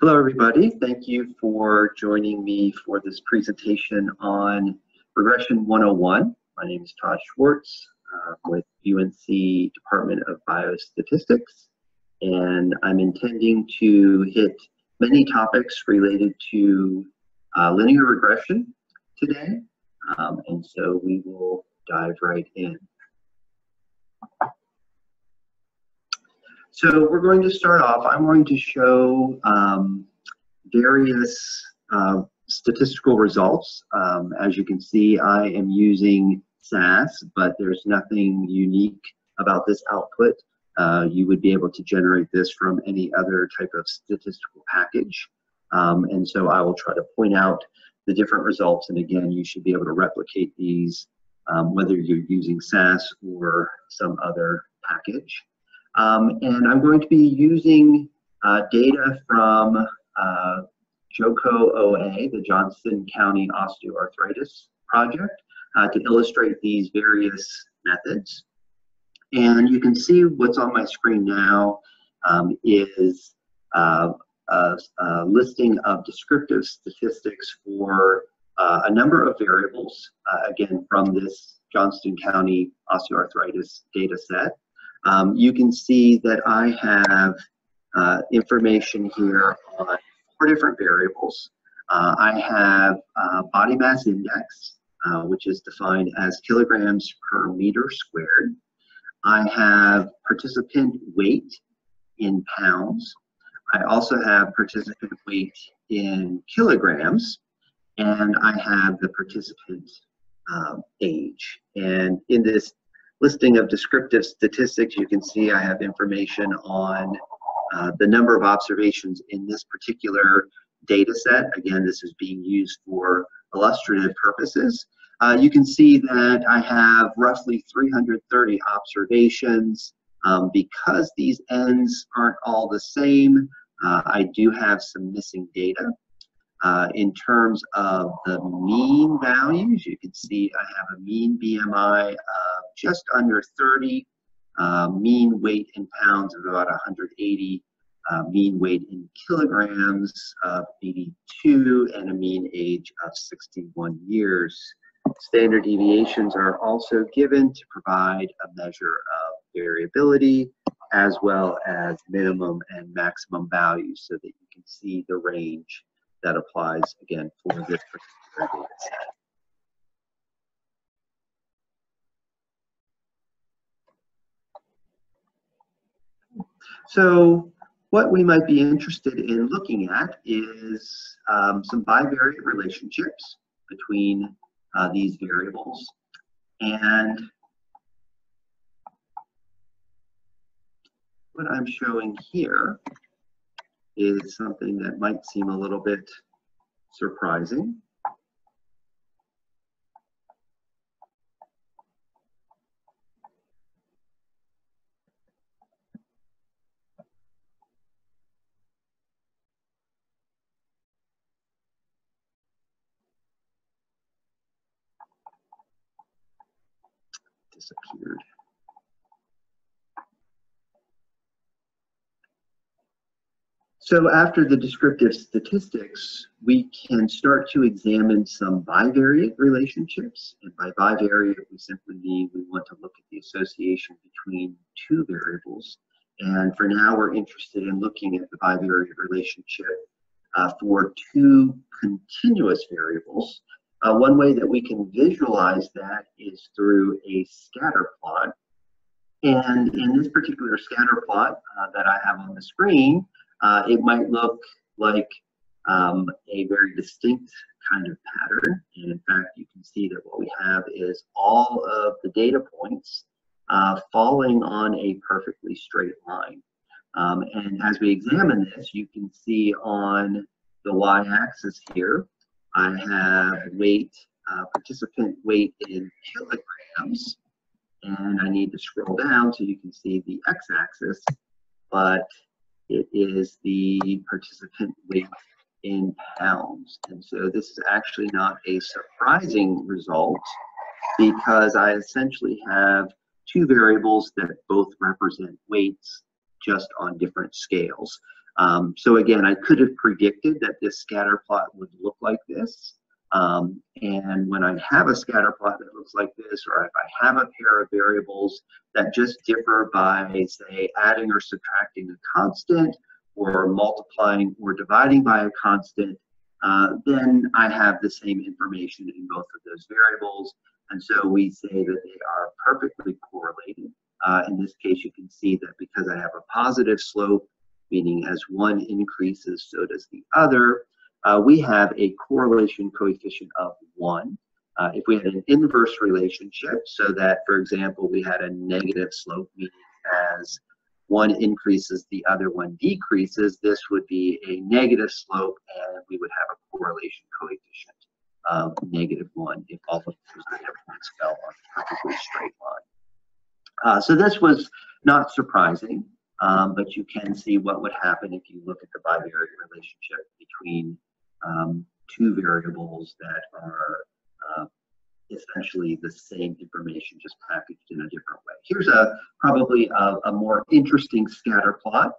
Hello, everybody. Thank you for joining me for this presentation on Regression 101. My name is Todd Schwartz uh, with UNC Department of Biostatistics, and I'm intending to hit many topics related to uh, linear regression today, um, and so we will dive right in. So we're going to start off, I'm going to show um, various uh, statistical results. Um, as you can see, I am using SAS, but there's nothing unique about this output. Uh, you would be able to generate this from any other type of statistical package. Um, and so I will try to point out the different results. And again, you should be able to replicate these um, whether you're using SAS or some other package. Um, and I'm going to be using uh, data from uh, JOCO OA, the Johnston County Osteoarthritis Project, uh, to illustrate these various methods. And you can see what's on my screen now um, is uh, a, a, listing of descriptive statistics for uh, a number of variables, uh, again, from this Johnston County osteoarthritis data set. Um, you can see that I have uh, information here on four different variables. Uh, I have uh, body mass index, uh, which is defined as kilograms per meter squared. I have participant weight in pounds. I also have participant weight in kilograms, and I have the participant um, age. And in this listing of descriptive statistics, you can see I have information on uh, the number of observations in this particular data set. Again, this is being used for illustrative purposes. Uh, you can see that I have roughly 330 observations. Um, because these Ns aren't all the same, uh, I do have some missing data. Uh, in terms of the mean values, you can see I have a mean BMI of just under 30, uh, mean weight in pounds of about 180, uh, mean weight in kilograms of 82, and a mean age of 61 years. Standard deviations are also given to provide a measure of variability as well as minimum and maximum values so that you can see the range that applies again for this particular data set. So what we might be interested in looking at is um, some bivariate relationships between uh, these variables. And what I'm showing here is something that might seem a little bit surprising. So after the descriptive statistics, we can start to examine some bivariate relationships. And by bivariate, we simply mean we want to look at the association between two variables. And for now, we're interested in looking at the bivariate relationship uh, for two continuous variables. Uh, one way that we can visualize that is through a scatter plot. And in this particular scatter plot uh, that I have on the screen, uh, it might look like um, a very distinct kind of pattern. And in fact, you can see that what we have is all of the data points uh, falling on a perfectly straight line. Um, and as we examine this, you can see on the y-axis here, I have weight, uh, participant weight in kilograms, and I need to scroll down so you can see the x-axis, but it is the participant weight in pounds. And so this is actually not a surprising result because I essentially have two variables that both represent weights just on different scales. Um, so again, I could have predicted that this scatter plot would look like this. Um, and when I have a scatter plot that looks like this, or if I have a pair of variables that just differ by, say, adding or subtracting a constant, or multiplying or dividing by a constant, uh, then I have the same information in both of those variables. And so we say that they are perfectly correlated. Uh, in this case, you can see that because I have a positive slope, meaning as one increases, so does the other, uh, we have a correlation coefficient of 1. Uh, if we had an inverse relationship, so that, for example, we had a negative slope, meaning as one increases, the other one decreases, this would be a negative slope, and we would have a correlation coefficient of negative 1 if all of those data points fell on a perfectly straight line. Uh, so this was not surprising, um, but you can see what would happen if you look at the bivariate relationship between um, two variables that are uh, essentially the same information just packaged in a different way. Here's a probably a, a, more interesting scatter plot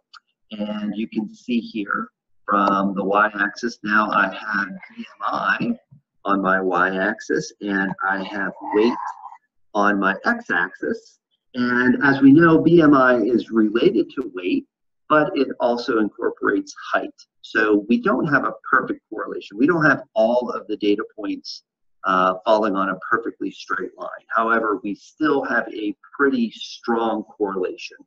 and you can see here from the y-axis now I have BMI on my y-axis and I have weight on my x-axis and as we know BMI is related to weight but it also incorporates height. So we don't have a perfect correlation. We don't have all of the data points uh, falling on a perfectly straight line. However, we still have a pretty strong correlation.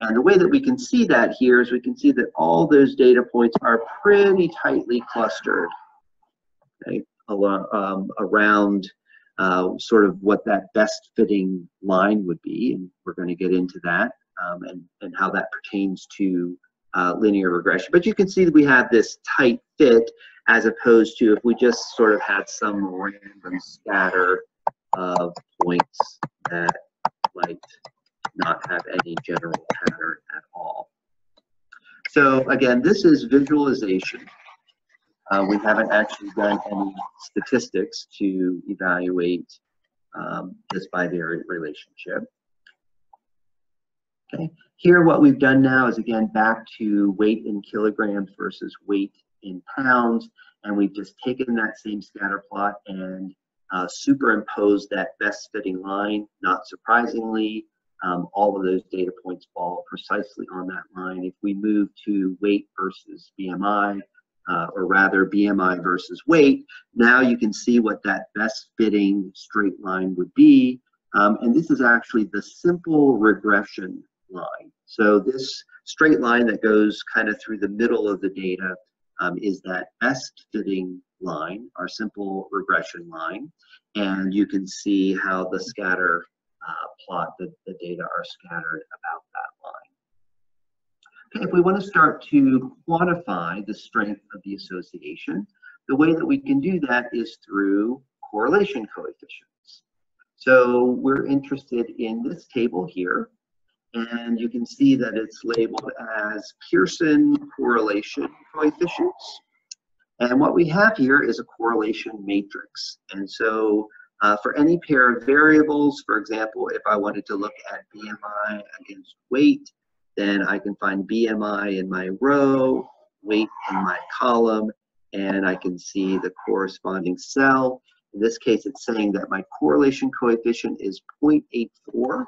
And the way that we can see that here is we can see that all those data points are pretty tightly clustered okay, um, around uh, sort of what that best fitting line would be. And we're going to get into that um, and, and how that pertains to uh, linear regression. But you can see that we have this tight fit as opposed to if we just sort of had some random scatter of points that might not have any general pattern at all. So again, this is visualization. Uh, we haven't actually done any statistics to evaluate um, this bivariate relationship. Okay. Here, what we've done now is again back to weight in kilograms versus weight in pounds, and we've just taken that same scatter plot and uh, superimposed that best fitting line. Not surprisingly, um, all of those data points fall precisely on that line. If we move to weight versus BMI, uh, or rather BMI versus weight, now you can see what that best fitting straight line would be. Um, and this is actually the simple regression line. So this straight line that goes kind of through the middle of the data um, is that best fitting line, our simple regression line. And you can see how the scatter uh, plot, the, the data are scattered about that line. If we want to start to quantify the strength of the association, the way that we can do that is through correlation coefficients. So we're interested in this table here, and you can see that it's labeled as Pearson correlation coefficients. And what we have here is a correlation matrix. And so uh, for any pair of variables, for example, if I wanted to look at BMI against weight, then I can find BMI in my row, weight in my column, and I can see the corresponding cell. In this case, it's saying that my correlation coefficient is 0.84.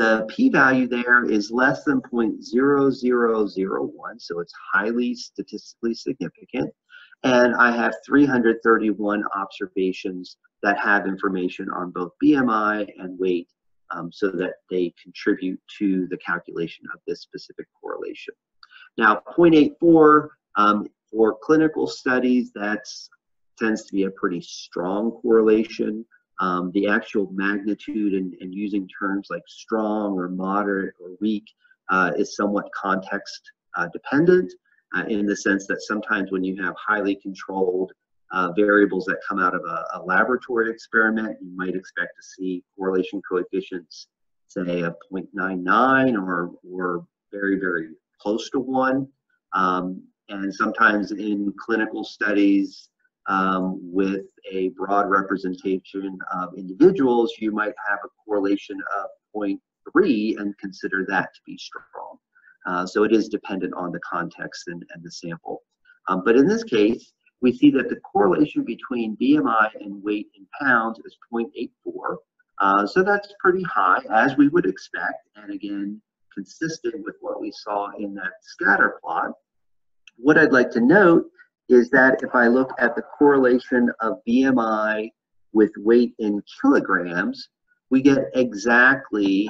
The p-value there is less than 0.0001, so it's highly statistically significant. And I have 331 observations that have information on both BMI and weight um, so that they contribute to the calculation of this specific correlation. Now, 0.84 um, for clinical studies, that tends to be a pretty strong correlation. Um, the actual magnitude and, and, using terms like strong or moderate or weak uh, is somewhat context uh, dependent uh, in the sense that sometimes when you have highly controlled uh, variables that come out of a, a, laboratory experiment, you might expect to see correlation coefficients, say a 0.99 or, or very, very close to one. Um, and sometimes in clinical studies, um, with a broad representation of individuals, you might have a correlation of 0.3 and consider that to be strong. Uh, so it is dependent on the context and, and the sample. Um, but in this case, we see that the correlation between BMI and weight in pounds is 0.84. Uh, so that's pretty high, as we would expect, and again, consistent with what we saw in that scatter plot. What I'd like to note is that if I look at the correlation of BMI with weight in kilograms, we get exactly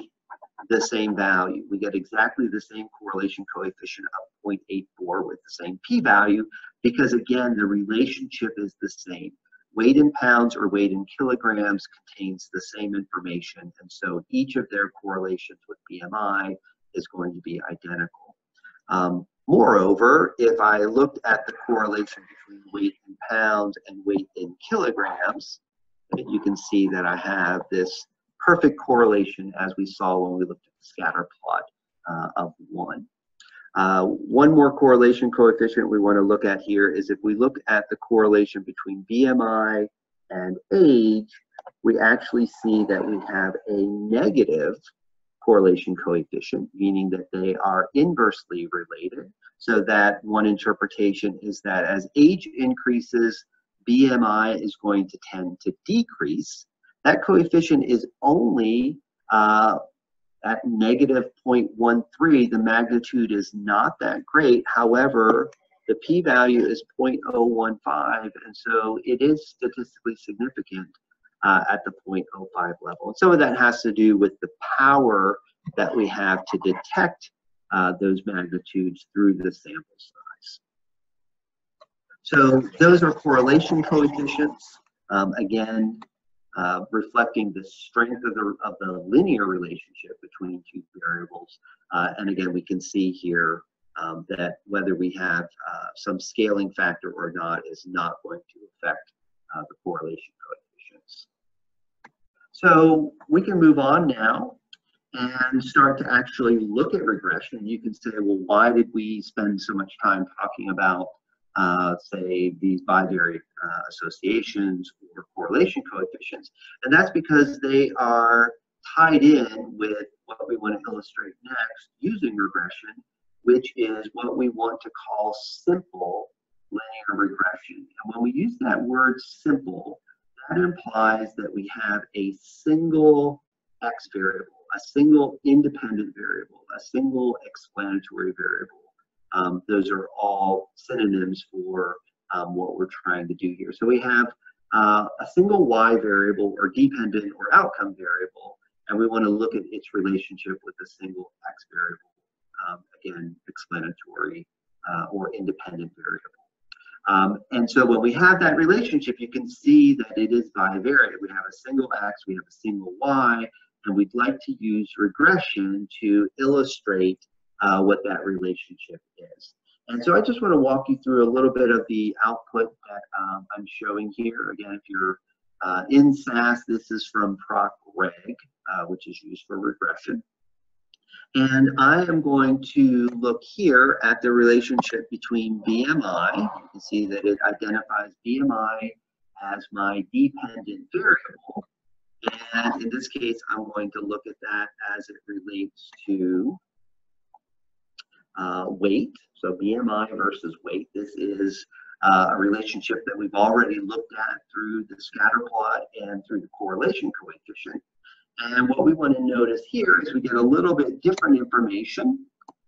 the same value. We get exactly the same correlation coefficient of 0.84 with the same p-value because again, the relationship is the same. Weight in pounds or weight in kilograms contains the same information and so each of their correlations with BMI is going to be identical. Um, moreover, if I looked at the correlation between weight in pounds and weight in kilograms, you can see that I have this perfect correlation as we saw when we looked at the scatter plot uh, of one. Uh, one more correlation coefficient we want to look at here is if we look at the correlation between BMI and age, we actually see that we have a negative correlation coefficient, meaning that they are inversely related. So that one interpretation is that as age increases, BMI is going to tend to decrease. That coefficient is only uh, at negative 0.13. The magnitude is not that great. However, the p-value is 0.015, and so it is statistically significant uh, at the 0.05 level. And some of that has to do with the power that we have to detect uh, those magnitudes through the sample size. So those are correlation coefficients. Um, again, uh, reflecting the strength of the, of the linear relationship between two variables. Uh, and again, we can see here um, that whether we have uh, some scaling factor or not is not going to affect uh, the correlation coefficients. So we can move on now and start to actually look at regression. You can say, well, why did we spend so much time talking about uh, say these bivariate uh, associations or correlation coefficients. And that's because they are tied in with what we want to illustrate next using regression, which is what we want to call simple linear regression. And when we use that word simple, that implies that we have a single x variable, a single independent variable, a single explanatory variable um, those are all synonyms for um, what we're trying to do here. So we have uh, a single y variable or dependent or outcome variable, and we want to look at its relationship with a single x variable, um, again, explanatory uh, or independent variable. Um, and so when we have that relationship, you can see that it is bivariate. We have a single x, we have a single y, and we'd like to use regression to illustrate uh, what that relationship is. And so I just want to walk you through a little bit of the output that um, I'm showing here. Again, if you're uh, in SAS, this is from ProcReg, uh, which is used for regression. And I am going to look here at the relationship between BMI. You can see that it identifies BMI as my dependent variable. And in this case, I'm going to look at that as it relates to uh, weight, so BMI versus weight. This is uh, a relationship that we've already looked at through the scatter plot and through the correlation coefficient. And what we want to notice here is we get a little bit different information.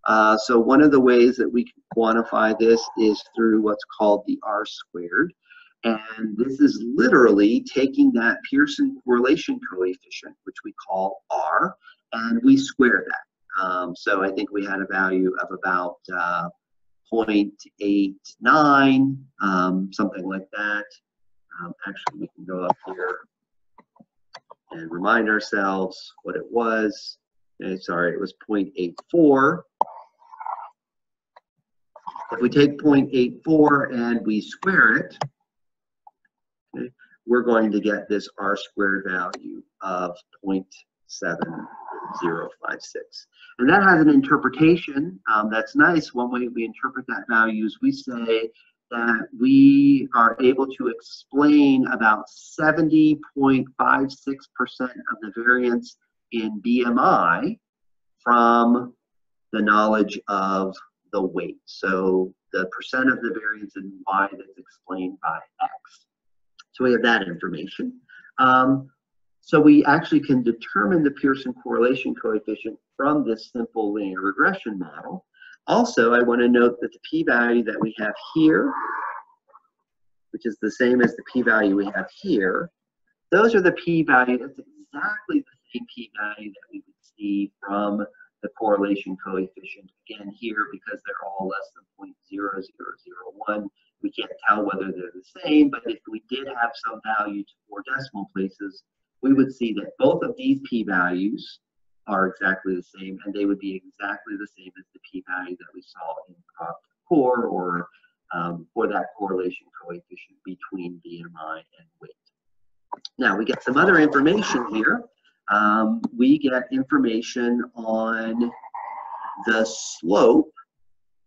Uh, so one of the ways that we can quantify this is through what's called the R squared. And this is literally taking that Pearson correlation coefficient, which we call R, and we square that. Um, so I think we had a value of about uh, 0.89, um, something like that. Um, actually, we can go up here and remind ourselves what it was. Sorry, it was 0.84. If we take 0.84 and we square it, okay, we're going to get this r squared value of 0.7. 056. And that has an interpretation um, that's nice. One way we interpret that value is we say that we are able to explain about 70.56% of the variance in BMI from the knowledge of the weight. So the percent of the variance in y that's explained by x. So we have that information. Um, so we actually can determine the Pearson correlation coefficient from this simple linear regression model. Also, I want to note that the p-value that we have here, which is the same as the p-value we have here, those are the p-value, that's exactly the same p-value that we would see from the correlation coefficient. Again, here, because they're all less than 0.0001, we can't tell whether they're the same, but if we did have some value to four decimal places, we would see that both of these p-values are exactly the same, and they would be exactly the same as the p-value that we saw in proc corr or um, for that correlation coefficient between BMI and weight. Now we get some other information here. Um, we get information on the slope.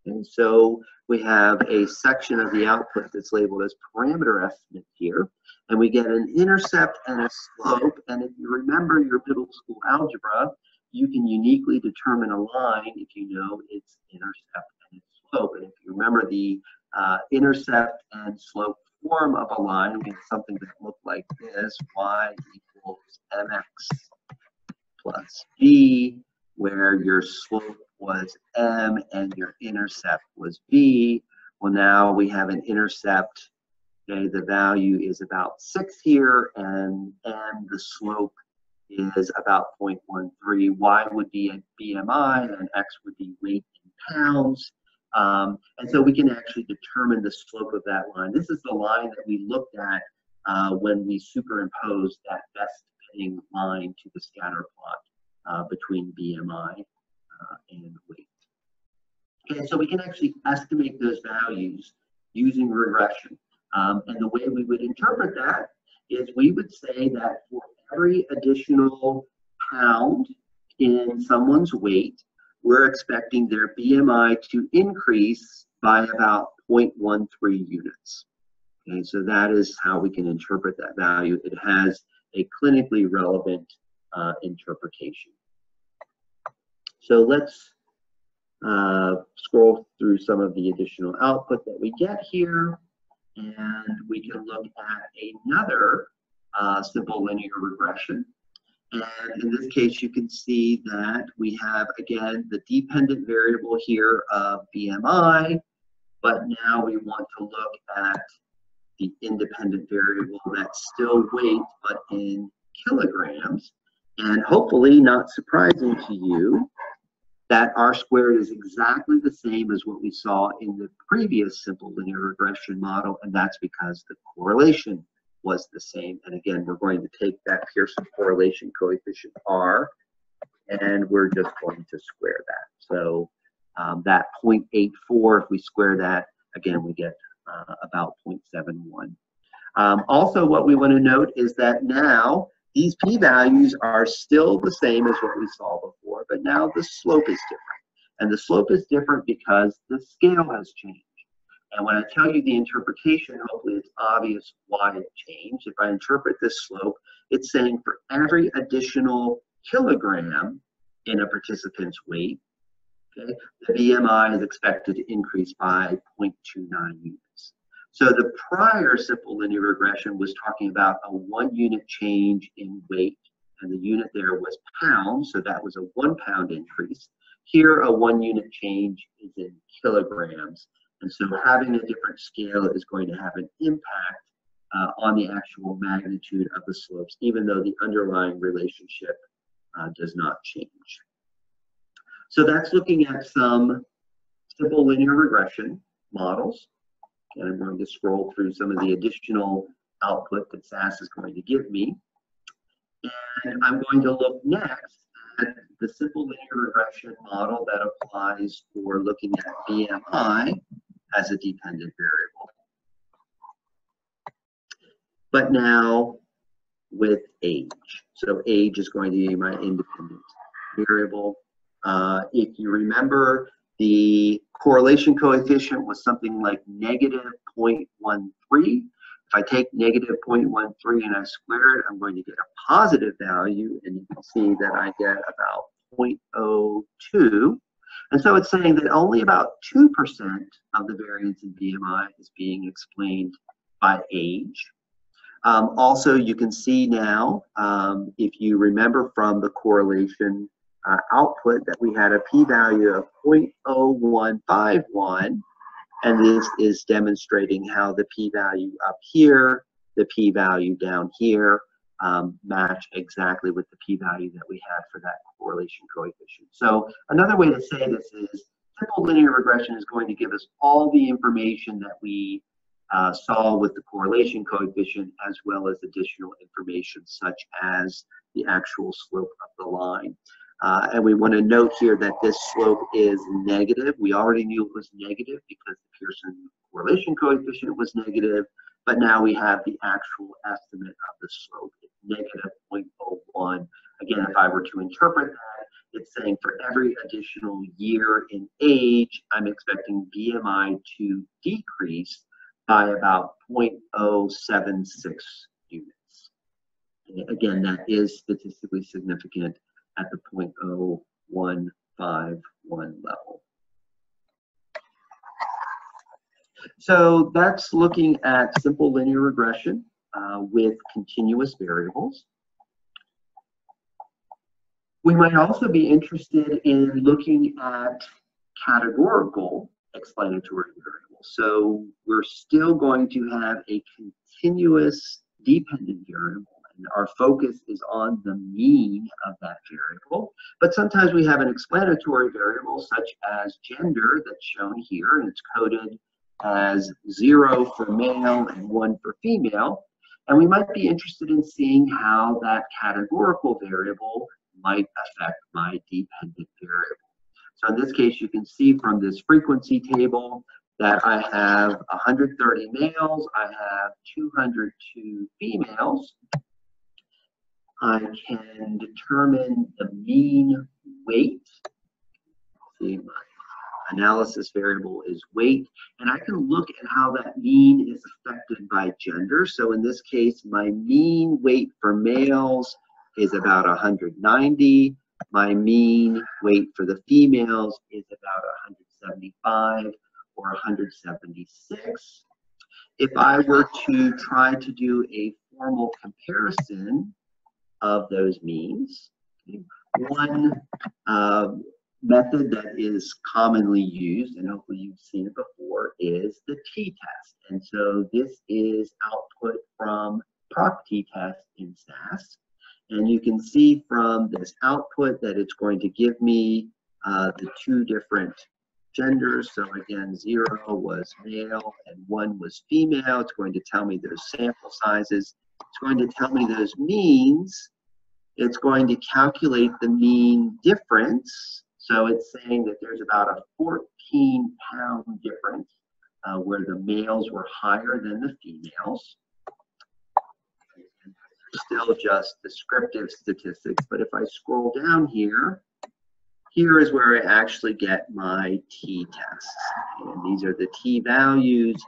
And so we have a section of the output that's labeled as parameter estimate here. And we get an intercept and a slope. And if you remember your middle school algebra, you can uniquely determine a line if you know its intercept and its slope. And if you remember the uh, intercept and slope form of a line, we have something that looked like this, y equals mx plus b, where your slope was m and your intercept was b. Well, now we have an intercept, okay, the value is about 6 here, and, and the slope is about 0.13. Y would be a BMI, and X would be weight in pounds. Um, and so we can actually determine the slope of that line. This is the line that we looked at uh, when we superimposed that best fitting line to the scatter plot uh, between BMI uh, and weight. Okay, so we can actually estimate those values using regression. Um, and the way we would interpret that is we would say that for every additional pound in someone's weight, we're expecting their BMI to increase by about 0.13 units. Okay, so that is how we can interpret that value. It has a clinically relevant uh, interpretation. So let's uh, scroll through some of the additional output that we get here, and we can look at another uh, simple linear regression. And in this case, you can see that we have, again, the dependent variable here of BMI, but now we want to look at the independent variable that's still weight, but in kilograms. And hopefully, not surprising to you, that R squared is exactly the same as what we saw in the previous simple linear regression model, and that's because the correlation was the same. And again, we're going to take that Pearson correlation coefficient R, and we're just going to square that. So um, that 0.84, if we square that, again, we get uh, about 0.71. Um, also, what we want to note is that now these p-values are still the same as what we saw before, but now the slope is different. And the slope is different because the scale has changed. And when I tell you the interpretation, hopefully it's obvious why it changed. If I interpret this slope, it's saying for every additional kilogram in a participant's weight, okay, the BMI is expected to increase by 0.29 units. So the prior simple linear regression was talking about a one unit change in weight, and the unit there was pounds, so that was a one pound increase. Here, a one unit change is in kilograms. And so having a different scale is going to have an impact uh, on the actual magnitude of the slopes, even though the underlying relationship uh, does not change. So that's looking at some simple linear regression models. And I'm going to scroll through some of the additional output that SAS is going to give me. And I'm going to look next at the simple linear regression model that applies for looking at BMI as a dependent variable. But now with age. So age is going to be my independent variable. Uh, if you remember, the correlation coefficient was something like negative 0.13. I take negative 0.13 and I square it, I'm going to get a positive value, and you can see that I get about 0.02. And so it's saying that only about 2% of the variance in BMI is being explained by age. Um, also, you can see now, um, if you remember from the correlation uh, output, that we had a p-value of 0.0151, and this is demonstrating how the p-value up here, the p-value down here, um, match exactly with the p-value that we had for that correlation coefficient. So another way to say this is simple linear regression is going to give us all the information that we uh, saw with the correlation coefficient as well as additional information such as the actual slope of the line. Uh, and we want to note here that this slope is negative. We already knew it was negative because the Pearson correlation coefficient was negative, but now we have the actual estimate of the slope. Negative 0.01. Again, if I were to interpret that, it's saying for every additional year in age, I'm expecting BMI to decrease by about 0.076 units. Again, that is statistically significant at the 0.0151 level. So that's looking at simple linear regression uh, with continuous variables. We might also be interested in looking at categorical explanatory variables. So we're still going to have a continuous dependent variable our focus is on the mean of that variable. But sometimes we have an explanatory variable such as gender that's shown here and it's coded as zero for male and one for female. And we might be interested in seeing how that categorical variable might affect my dependent variable. So in this case, you can see from this frequency table that I have 130 males, I have 202 females. I can determine the mean weight. See, my analysis variable is weight, and I can look at how that mean is affected by gender. So in this case, my mean weight for males is about 190. My mean weight for the females is about 175 or 176. If I were to try to do a formal comparison of those means, one uh, method that is commonly used, and hopefully you've seen it before, is the t-test. And so this is output from proc t-test in SAS. And you can see from this output that it's going to give me uh, the two different genders. So again, zero was male and one was female. It's going to tell me those sample sizes. It's going to tell me those means. It's going to calculate the mean difference so it's saying that there's about a 14 pound difference uh, where the males were higher than the females. Still just descriptive statistics, but if I scroll down here, here is where I actually get my t-tests. And these are the t-values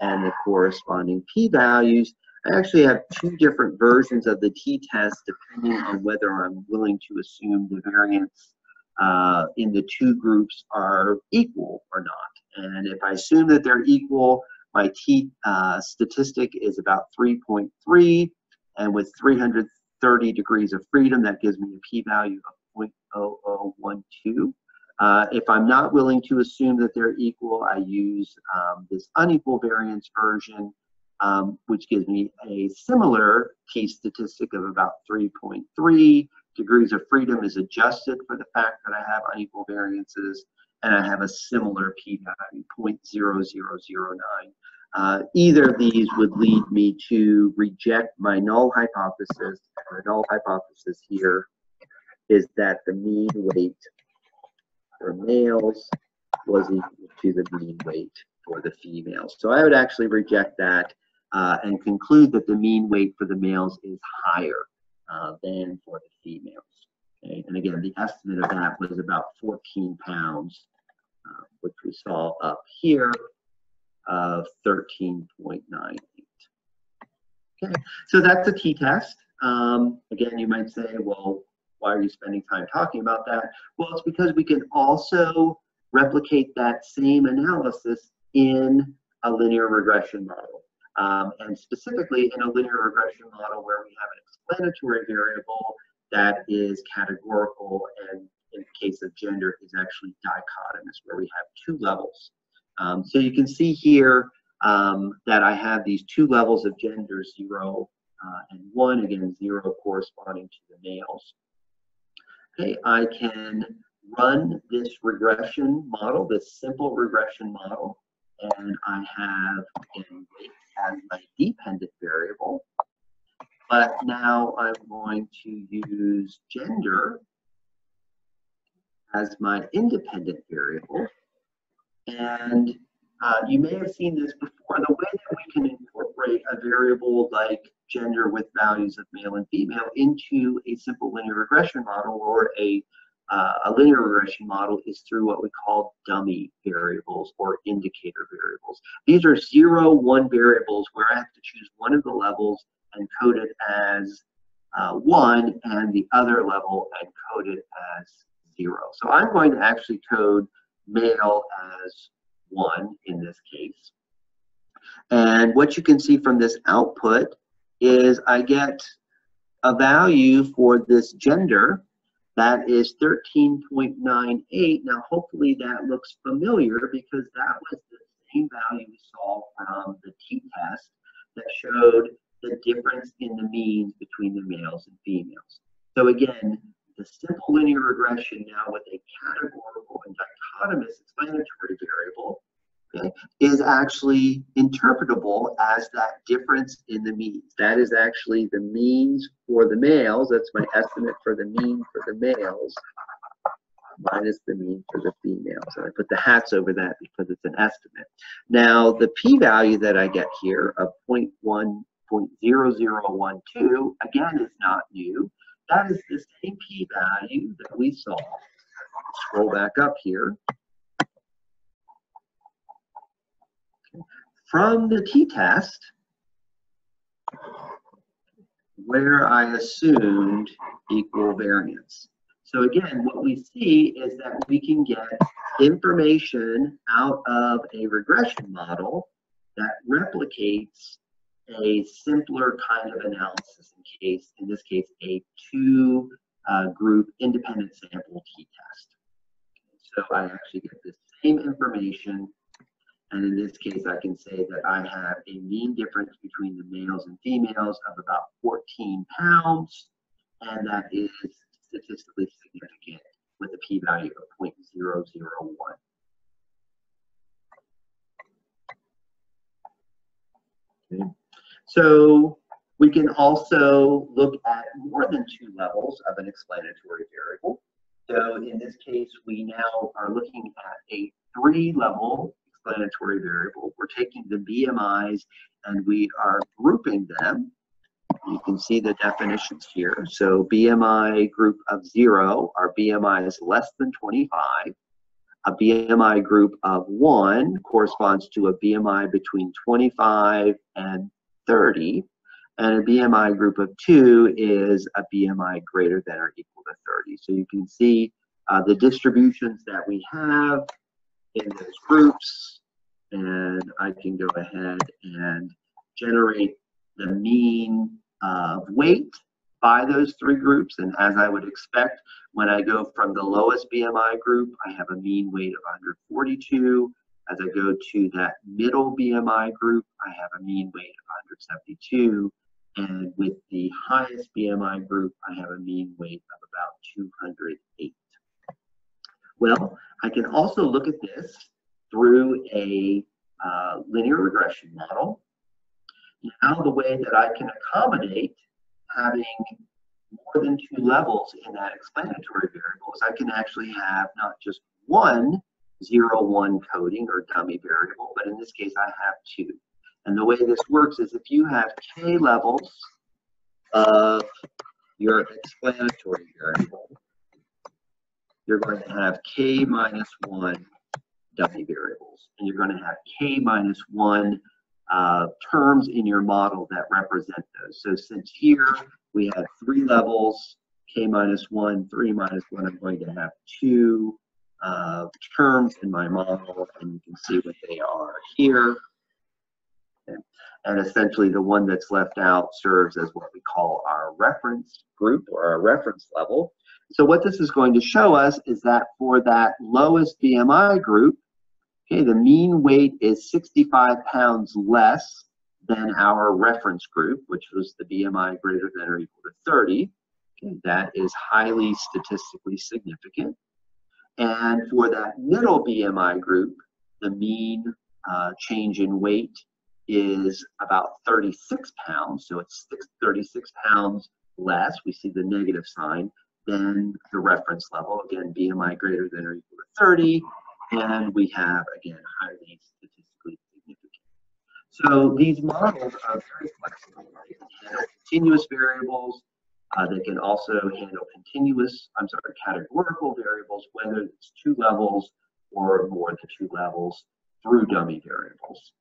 and the corresponding p-values. I actually have two different versions of the t-test depending on whether I'm willing to assume the variance uh, in the two groups are equal or not. And if I assume that they're equal, my t uh, statistic is about 3.3, and with 330 degrees of freedom, that gives me a p-value of 0.0012. Uh, if I'm not willing to assume that they're equal, I use um, this unequal variance version, um, which gives me a similar t statistic of about 3.3 degrees of freedom is adjusted for the fact that I have unequal variances and I have a similar p-value, 0.0009. Uh, either of these would lead me to reject my null hypothesis. My null hypothesis here is that the mean weight for males was equal to the mean weight for the females. So I would actually reject that uh, and conclude that the mean weight for the males is higher uh, than for the females. Okay? And again, the estimate of that was about 14 pounds, uh, which we saw up here of 13.98. Okay, so that's a t-test. Um, again, you might say, well, why are you spending time talking about that? Well, it's because we can also replicate that same analysis in a linear regression model. Um, and specifically in a linear regression model where we have an explanatory variable that is categorical and in the case of gender is actually dichotomous where we have two levels. Um, so you can see here um, that I have these two levels of gender, zero uh, and one, again, zero corresponding to the males. Okay, I can run this regression model, this simple regression model, and I have in weight as my dependent variable. But now I'm going to use gender as my independent variable. And uh, you may have seen this before. The way that we can incorporate a variable like gender with values of male and female into a simple linear regression model or a uh, a linear regression model is through what we call dummy variables or indicator variables. These are zero, one variables where I have to choose one of the levels and code it as uh, one and the other level and code it as zero. So I'm going to actually code male as one in this case. And what you can see from this output is I get a value for this gender that is 13.98. Now, hopefully that looks familiar because that was the same value we saw from the t-test that showed the difference in the means between the males and females. So again, the simple linear regression now with a categorical and dichotomous explanatory variable okay, is actually interpretable as that difference in the means. That is actually the means for the males. That's my estimate for the mean for the males minus the mean for the females. And I put the hats over that because it's an estimate. Now, the p-value that I get here of 0.1, 0.0012, again, is not new. That is the same p-value that we saw. Scroll back up here. From the t-test where I assumed equal variance. So again, what we see is that we can get information out of a regression model that replicates a simpler kind of analysis in case, in this case, a two uh, group independent sample t-test. So I actually get the same information and in this case, I can say that I have a mean difference between the males and females of about 14 pounds, and that is statistically significant with a p-value of 0.001. Okay. So we can also look at more than two levels of an explanatory variable. So in this case, we now are looking at a three-level explanatory variable. We're taking the BMIs and we are grouping them. You can see the definitions here. So BMI group of zero, our BMI is less than 25. A BMI group of one corresponds to a BMI between 25 and 30. And a BMI group of two is a BMI greater than or equal to 30. So you can see uh, the distributions that we have in those groups and I can go ahead and generate the mean of weight by those three groups. And as I would expect, when I go from the lowest BMI group, I have a mean weight of 142. As I go to that middle BMI group, I have a mean weight of 172. And with the highest BMI group, I have a mean weight of about 208. Well, I can also look at this through a uh, linear regression model. Now the way that I can accommodate having more than two levels in that explanatory variable is I can actually have not just one zero one coding or dummy variable, but in this case I have two. And the way this works is if you have k levels of your explanatory variable, you're going to have k minus 1 dummy variables. And you're going to have k minus 1 uh, terms in your model that represent those. So since here we have three levels, k minus 1, 3 minus 1, I'm going to have 2 uh, terms in my model, and you can see what they are here. And essentially, the one that's left out serves as what we call our reference group or our reference level. So what this is going to show us is that for that lowest BMI group, okay, the mean weight is 65 pounds less than our reference group, which was the BMI greater than or equal to 30. Okay, that is highly statistically significant. And for that middle BMI group, the mean uh, change in weight is about 36 pounds. So it's 36 pounds less. We see the negative sign than the reference level. Again, BMI greater than or equal to 30. And we have, again, highly statistically significant. So these models are very flexible. They handle continuous variables. Uh, they can also handle continuous, I'm sorry, categorical variables, whether it's two levels or more than two levels through dummy variables.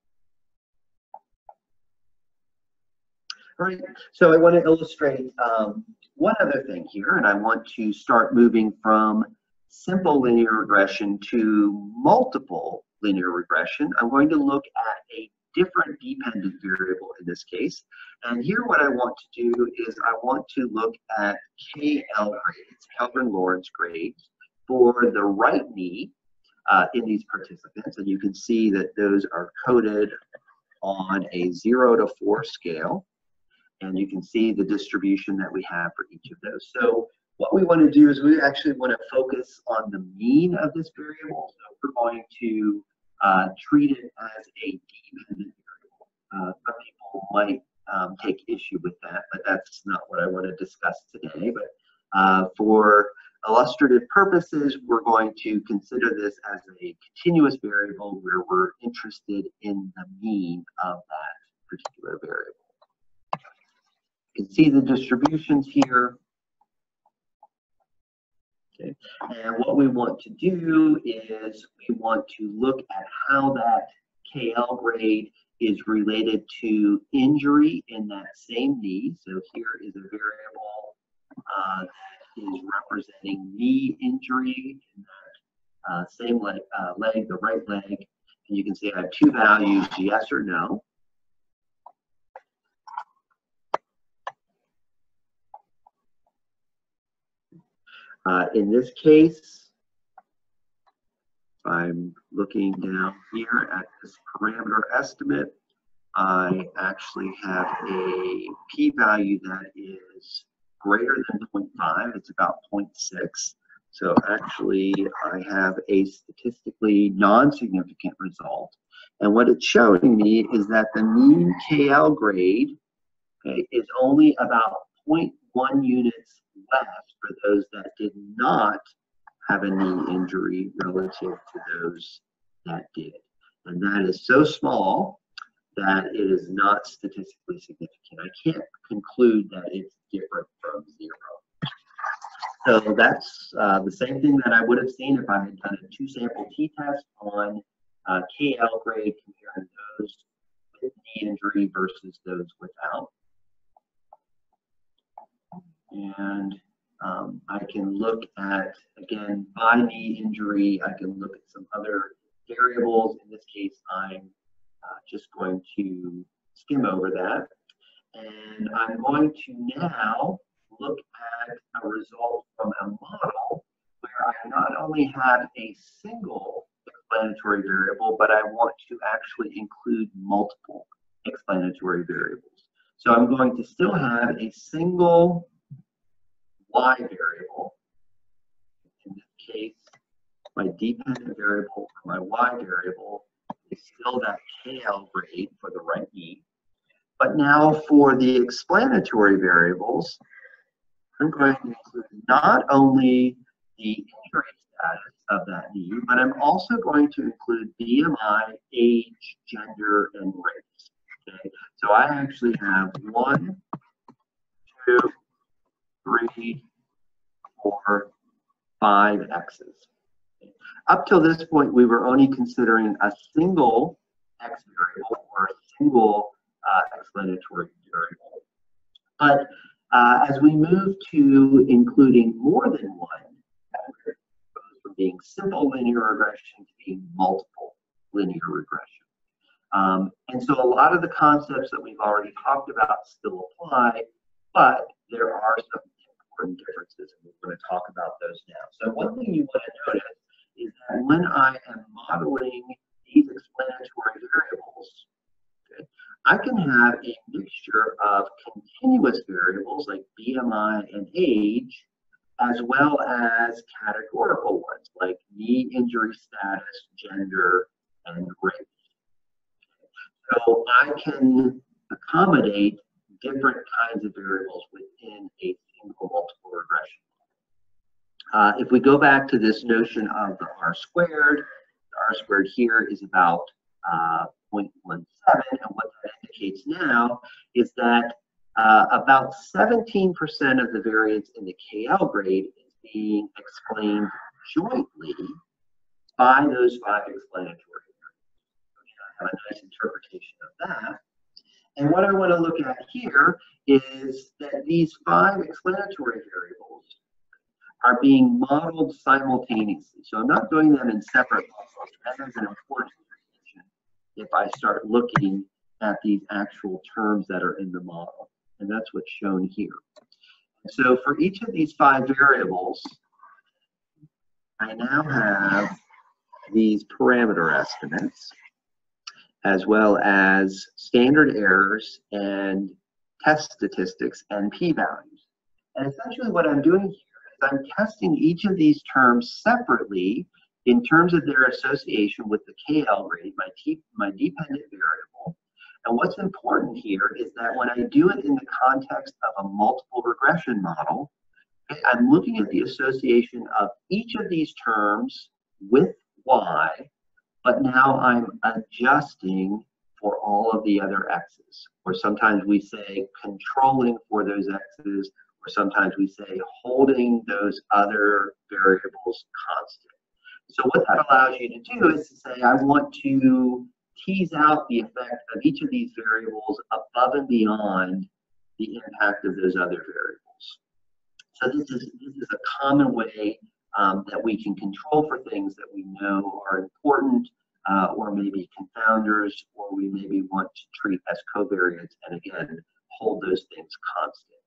All right, so I want to illustrate um, one other thing here, and I want to start moving from simple linear regression to multiple linear regression. I'm going to look at a different dependent variable in this case. And here what I want to do is I want to look at KL grades, Kellgren-Lawrence grades, for the right knee uh, in these participants. And you can see that those are coded on a 0 to 4 scale. And you can see the distribution that we have for each of those. So what we want to do is we actually want to focus on the mean of this variable. So we're going to uh, treat it as a dependent variable. Uh, some people might um, take issue with that, but that's not what I want to discuss today. But uh, for illustrative purposes, we're going to consider this as a continuous variable where we're interested in the mean of that particular variable. You can see the distributions here. Okay. And what we want to do is we want to look at how that KL grade is related to injury in that same knee. So here is a variable uh, that is representing knee injury in that uh, same leg, uh, leg, the right leg. And you can see I have two values, yes or no. Uh, in this case, I'm looking down here at this parameter estimate. I actually have a p-value that is greater than 0.5. It's about 0.6. So actually, I have a statistically non-significant result. And what it's showing me is that the mean KL grade okay, is only about 0.1 units left for those that did not have a knee injury relative to those that did. And that is so small that it is not statistically significant. I can't conclude that it's different from zero. So that's uh, the same thing that I would have seen if I had done a two sample t-test on uh, KL grade comparing those with knee injury versus those without. And um, I can look at, again, by knee injury. I can look at some other variables. In this case, I'm uh, just going to skim over that. And I'm going to now look at a result from a model where I not only have a single explanatory variable, but I want to actually include multiple explanatory variables. So I'm going to still have a single y variable. In this case, my dependent variable my y variable is still that KL grade for the right knee. But now for the explanatory variables, I'm going to include not only the injury status of that knee, but I'm also going to include BMI, age, gender, and race. Okay, so I actually have one, two, three, four, five x's. Up till this point, we were only considering a single x variable or a single uh, explanatory variable. But uh, as we move to including more than one, from being simple linear regression to being multiple linear regression. Um, and so a lot of the concepts that we've already talked about still apply, but there are some important differences, and we're going to talk about those now. So one thing you want to notice is that when I am modeling these explanatory variables, okay, I can have a mixture of continuous variables like BMI and age, as well as categorical ones like knee injury status, gender, and race. So I can accommodate different kinds of variables within a. Uh, if we go back to this notion of the r squared, the r squared here is about uh, 0.17, and what that indicates now is that uh, about 17% of the variance in the KL grade is being explained jointly by those five explanatory variables. have a nice interpretation of that. And what I want to look at here is that these five explanatory variables are being modeled simultaneously. So I'm not doing them in separate models. That is an important distinction if I start looking at these actual terms that are in the model. And that's what's shown here. So for each of these five variables, I now have these parameter estimates as well as standard errors and test statistics and p-values. And essentially what I'm doing I'm testing each of these terms separately in terms of their association with the KL grade, my, my dependent variable. And what's important here is that when I do it in the context of a multiple regression model, I'm looking at the association of each of these terms with y but now I'm adjusting for all of the other x's. Or sometimes we say controlling for those x's, or sometimes we say holding those other variables constant. So what that allows you to do is to say, I want to tease out the effect of each of these variables above and beyond the impact of those other variables. So this is, this is a common way um, that we can control for things that we know are important uh, or maybe confounders, or we maybe want to treat as covariates and again, hold those things constant.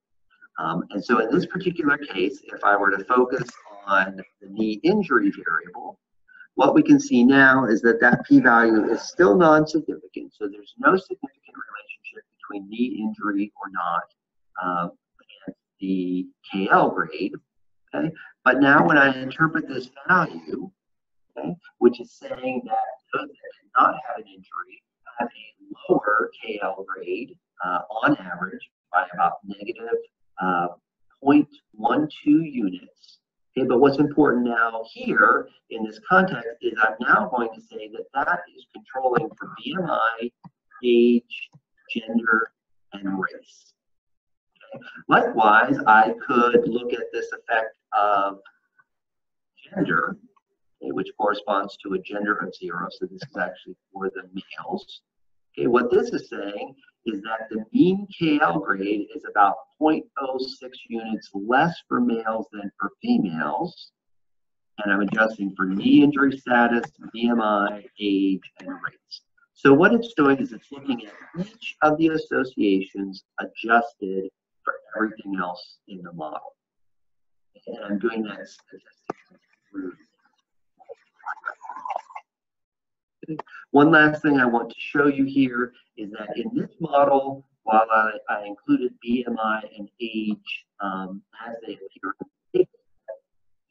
Um, and so in this particular case, if I were to focus on the knee injury variable, what we can see now is that that p-value is still non-significant. So there's no significant relationship between knee injury or not um, and the KL grade. Okay, but now when I interpret this value, okay, which is saying that those that did not have an injury have a lower KL grade uh, on average by about negative, uh, 0.12 units. Okay, but what's important now here in this context is I'm now going to say that that is controlling for BMI, age, gender, and race. Okay. Likewise, I could look at this effect of gender okay, which corresponds to a gender of zero. So this is actually for the males. Okay, what this is saying is that the mean KL grade is about 0.06 units less for males than for females. And I'm adjusting for knee injury status, BMI, age, and race. So what it's doing is it's looking at each of the associations adjusted for everything else in the model. And I'm doing that one last thing I want to show you here is that in this model, while I, I included BMI and age um, as they appear,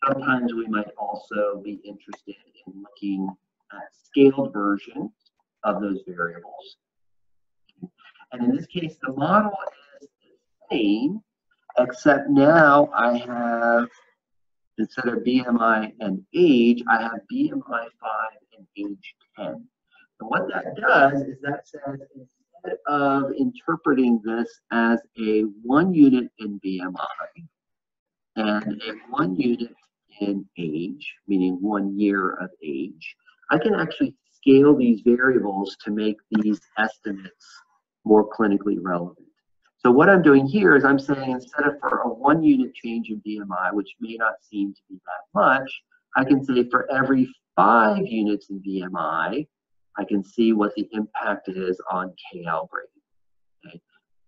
sometimes we might also be interested in looking at scaled versions of those variables. And in this case, the model is the same, except now I have, instead of BMI and age, I have BMI 5 and age 10. And what that does is that says instead of interpreting this as a one unit in BMI and a one unit in age, meaning one year of age, I can actually scale these variables to make these estimates more clinically relevant. So what I'm doing here is I'm saying instead of for a one unit change in BMI, which may not seem to be that much, I can say for every five units in BMI, I can see what the impact is on KL grade. Okay.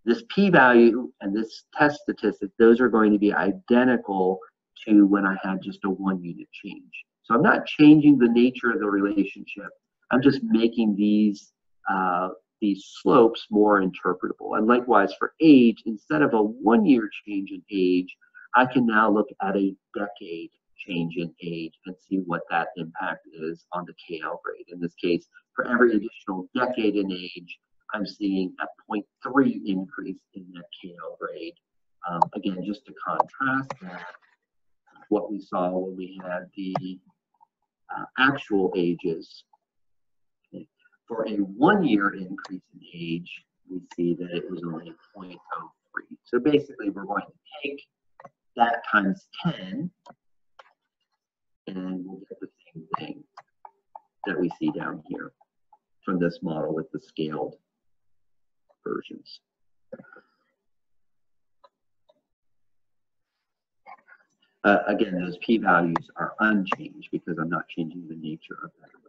This p-value and this test statistic, those are going to be identical to when I had just a one unit change. So I'm not changing the nature of the relationship. I'm just making these uh, these slopes more interpretable. And likewise for age, instead of a one year change in age, I can now look at a decade change in age and see what that impact is on the KL grade. In this case, for every additional decade in age, I'm seeing a 0.3 increase in that KL grade. Um, again, just to contrast that, what we saw when we had the uh, actual ages. For a one-year increase in age, we see that it was only 0.03. So basically, we're going to take that times 10 and we'll get the same thing that we see down here from this model with the scaled versions. Uh, again, those p-values are unchanged because I'm not changing the nature of that.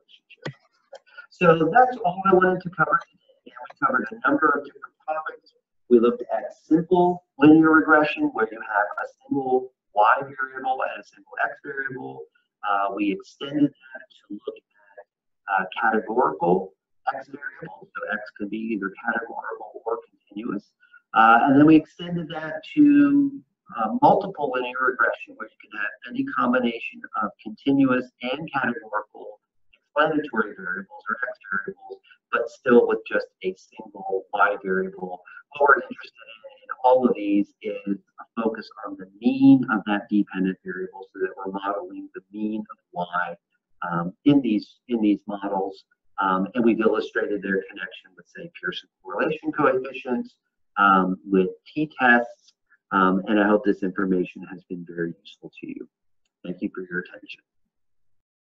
So that's all I wanted to cover today. And we covered a number of different topics. We looked at simple linear regression where you have a single y variable and a single x variable. Uh, we extended that to look at uh, categorical x variables. So x could be either categorical or continuous. Uh, and then we extended that to uh, multiple linear regression, where you can have any combination of continuous and categorical explanatory variables or x variables, but still with just a single y variable. What we're interested in in all of these is a focus on the mean of that dependent variable so that we're modeling the mean of y um, in these in these models. Um, and we've illustrated their connection with, say, Pearson correlation coefficients, um, with t-tests, um, and I hope this information has been very useful to you. Thank you for your attention.